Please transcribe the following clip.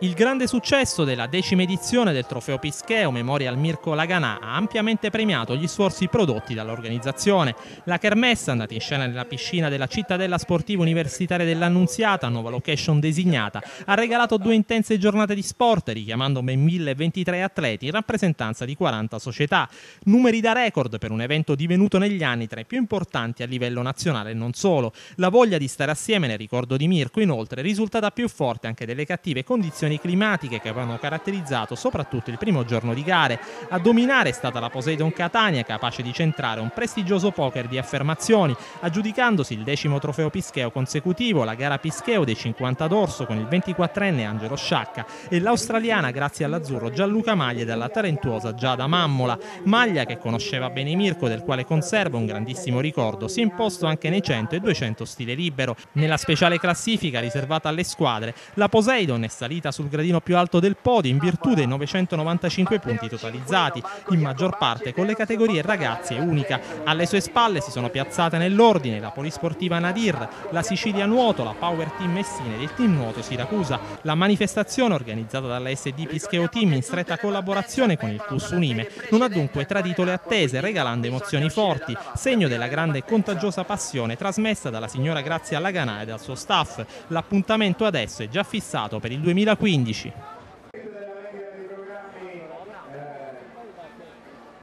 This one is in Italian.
Il grande successo della decima edizione del Trofeo Pischeo Memorial Mirko Laganà ha ampiamente premiato gli sforzi prodotti dall'organizzazione. La Kermesse, andata in scena nella piscina della cittadella sportiva universitaria dell'Annunziata, nuova location designata, ha regalato due intense giornate di sport, richiamando ben 1023 atleti in rappresentanza di 40 società. Numeri da record per un evento divenuto negli anni tra i più importanti a livello nazionale e non solo. La voglia di stare assieme nel ricordo di Mirko, inoltre, è risultata più forte anche delle cattive condizioni condizioni climatiche che avevano caratterizzato soprattutto il primo giorno di gare. A dominare è stata la Poseidon Catania, capace di centrare un prestigioso poker di affermazioni, aggiudicandosi il decimo trofeo Pischeo consecutivo, la gara Pischeo dei 50 d'orso con il 24enne Angelo Sciacca e l'australiana grazie all'azzurro Gianluca Maglia dalla talentuosa Giada Mammola. Maglia che conosceva bene Mirko, del quale conserva un grandissimo ricordo, si è imposto anche nei 100 e 200 stile libero. Nella speciale classifica riservata alle squadre, la Poseidon è salita sul gradino più alto del podio in virtù dei 995 punti totalizzati, in maggior parte con le categorie ragazzi e unica. Alle sue spalle si sono piazzate nell'ordine la Polisportiva Nadir, la Sicilia Nuoto, la Power Team Messina ed il Team Nuoto Siracusa. La manifestazione organizzata dalla SD Pischeo Team in stretta collaborazione con il CUS Unime non ha dunque tradito le attese regalando emozioni forti, segno della grande e contagiosa passione trasmessa dalla signora Grazia Laganà e dal suo staff. L'appuntamento adesso è già fissato per il 2015. 15